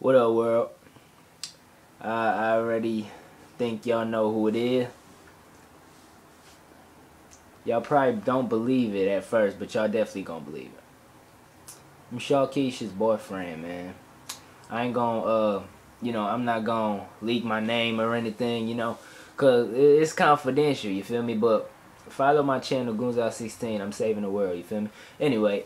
What up, world? Uh, I already think y'all know who it is. Y'all probably don't believe it at first, but y'all definitely gonna believe it. I'm Keisha's boyfriend, man. I ain't gonna, uh, you know, I'm not gonna leak my name or anything, you know, cause it's confidential, you feel me? But follow my channel, Goonzout16. I'm saving the world, you feel me? Anyway,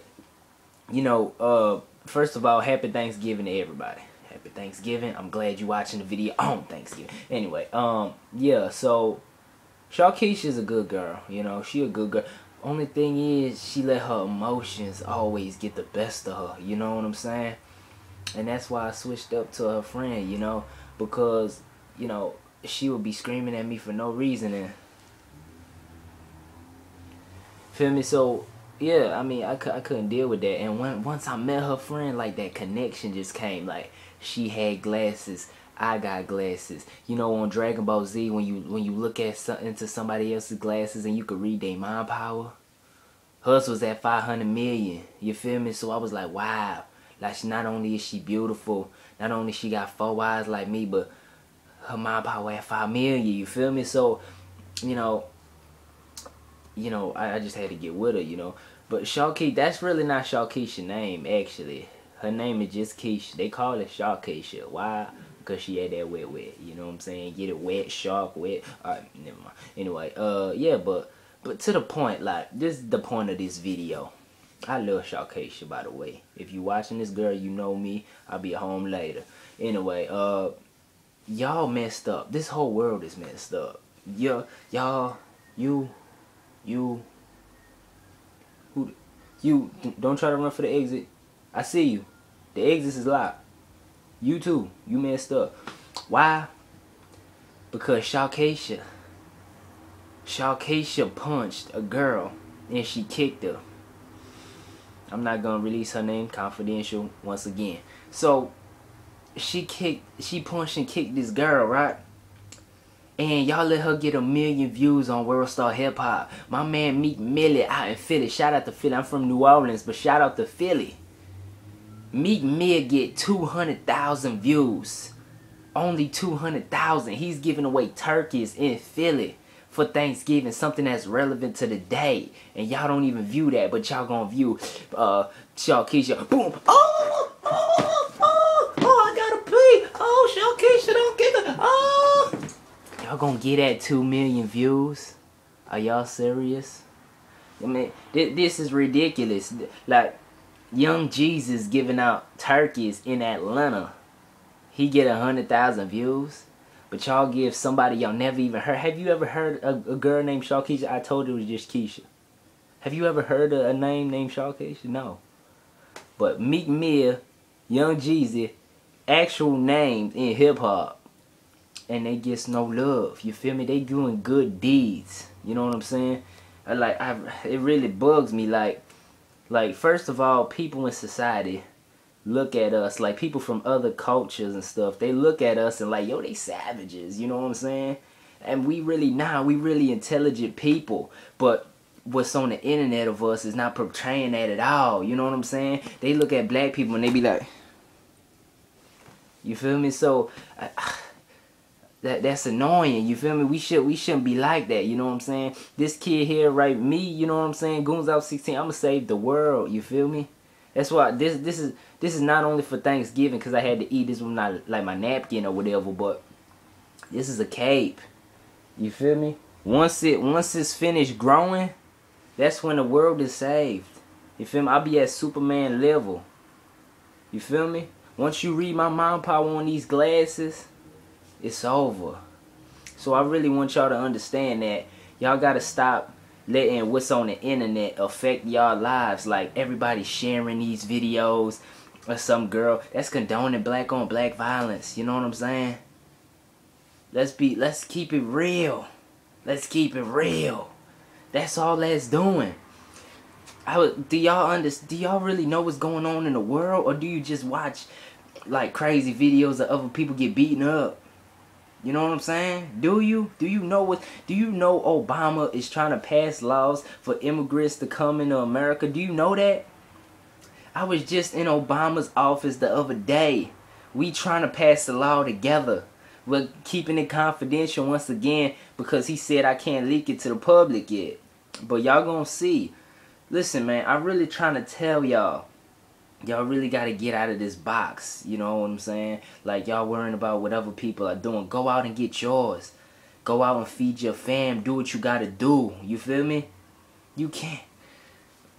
you know, uh, first of all, happy Thanksgiving to everybody. Happy Thanksgiving. I'm glad you watching the video on Thanksgiving. Anyway, um, yeah, so Sharkeisha's a good girl, you know, she a good girl. Only thing is, she let her emotions always get the best of her, you know what I'm saying? And that's why I switched up to her friend, you know, because, you know, she would be screaming at me for no reason and feel me so yeah, I mean, I, I couldn't deal with that. And when once I met her friend, like that connection just came. Like she had glasses, I got glasses. You know, on Dragon Ball Z, when you when you look at some, into somebody else's glasses and you could read their mind power. Hers was at 500 million. You feel me? So I was like, wow. Like, she, not only is she beautiful, not only she got four eyes like me, but her mind power at 5 million. You feel me? So, you know, you know, I, I just had to get with her, you know. But Sharkeisha, that's really not Sharkeisha's name, actually. Her name is just Keisha. They call it Sharkeisha. Why? Because she had that wet wet. You know what I'm saying? Get it wet, shark, wet. Alright, never mind. Anyway, uh, yeah, but but to the point, like, this is the point of this video. I love Sharkeisha, by the way. If you watching this girl, you know me. I'll be home later. Anyway, uh, y'all messed up. This whole world is messed up. Y'all, y'all, you, you, who, you, don't try to run for the exit. I see you. The exit is locked. You too. You messed up. Why? Because Sharkeisha, Sharkeisha punched a girl and she kicked her. I'm not gonna release her name, confidential once again. So she kicked, she punched and kicked this girl, right? And y'all let her get a million views on World Star Hip Hop. My man Meek Millie out in Philly. Shout out to Philly. I'm from New Orleans, but shout out to Philly. Meek Mill get 200,000 views. Only 200,000. He's giving away turkeys in Philly for Thanksgiving, something that's relevant to the day. And y'all don't even view that, but y'all gonna view uh Sharkeisha. Boom! Oh! Oh! Oh! Oh! I gotta pee! Oh, Sharkeisha, don't get the oh! Y'all gonna get at two million views? Are y'all serious? I mean, th this is ridiculous. Like, Young Jeezy giving out turkeys in Atlanta. He get a hundred thousand views. But y'all give somebody y'all never even heard. Have you ever heard a, a girl named Sharkeisha? I told you it was just Keisha. Have you ever heard a, a name named Sharkeisha? No. But Meek Mill, Young Jeezy, actual names in hip hop. And they gets no love. You feel me? They doing good deeds. You know what I'm saying? I, like I it really bugs me like like first of all, people in society look at us like people from other cultures and stuff they look at us and like yo they savages you know what i'm saying? And we really nah we really intelligent people. But what's on the internet of us is not portraying that at all you know what i'm saying? They look at black people and they be like you feel me? So uh, that that's annoying you feel me we should we shouldn't be like that you know what i'm saying this kid here right me you know what i'm saying goons out 16 i'm gonna save the world you feel me that's why this this is this is not only for Thanksgiving because I had to eat this with not like my napkin or whatever, but this is a cape. You feel me? Once it once it's finished growing, that's when the world is saved. You feel me? I'll be at Superman level. You feel me? Once you read my mind power on these glasses, it's over. So I really want y'all to understand that y'all gotta stop letting what's on the internet affect y'all lives. Like everybody sharing these videos or some girl that's condoning black on black violence. You know what I'm saying? Let's be let's keep it real. Let's keep it real. That's all that's doing. I do y'all understand? Do y'all really know what's going on in the world, or do you just watch like crazy videos of other people get beaten up? You know what I'm saying? Do you? Do you know what? Do you know Obama is trying to pass laws for immigrants to come into America? Do you know that? I was just in Obama's office the other day We trying to pass the law together. We're keeping it confidential once again because he said I can't leak it to the public yet. But y'all gonna see. Listen, man, I'm really trying to tell y'all. Y'all really got to get out of this box. You know what I'm saying? Like, y'all worrying about what other people are doing. Go out and get yours. Go out and feed your fam. Do what you got to do. You feel me? You can't.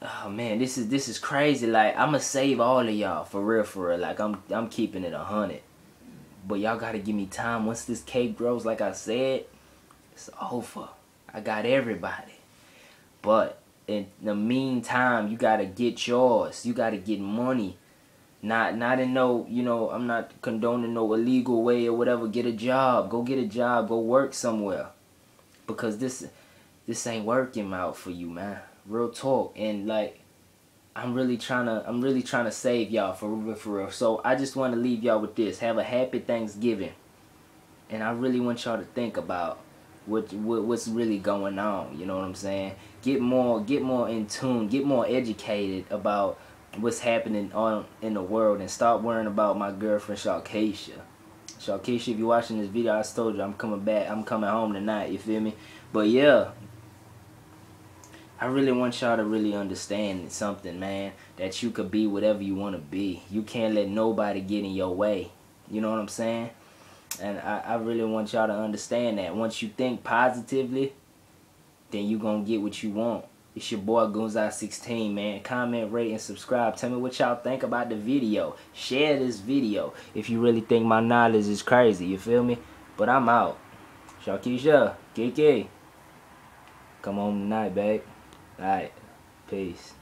Oh man, this is this is crazy. Like I'ma save all of y'all for real, for real. Like I'm I'm keeping it a hundred. But y'all gotta give me time. Once this cake grows, like I said, it's over. I got everybody. But in the meantime, you gotta get yours. You gotta get money. Not not in no, you know, I'm not condoning no illegal way or whatever. Get a job. Go get a job. Go work somewhere. Because this this ain't working out for you, man. Real talk. And like I'm really trying to I'm really trying to save y'all for real for real. So I just want to leave y'all with this. Have a happy Thanksgiving. And I really want y'all to think about what, what what's really going on. You know what I'm saying? Get more get more in tune. Get more educated about what's happening on in the world and stop worrying about my girlfriend Sharkeisha. Sharkeisha, if you're watching this video, I told you I'm coming back. I'm coming home tonight. You feel me? But yeah, I really want y'all to really understand something, man. That you could be whatever you want to be. You can't let nobody get in your way. You know what I'm saying? And I, I really want y'all to understand that. Once you think positively, then you going to get what you want. It's your boy Goonzout16, man. Comment, rate, and subscribe. Tell me what y'all think about the video. Share this video if you really think my knowledge is crazy. You feel me? But I'm out. Sharkeisha, Kiki. Come on tonight, babe. Alright. Peace.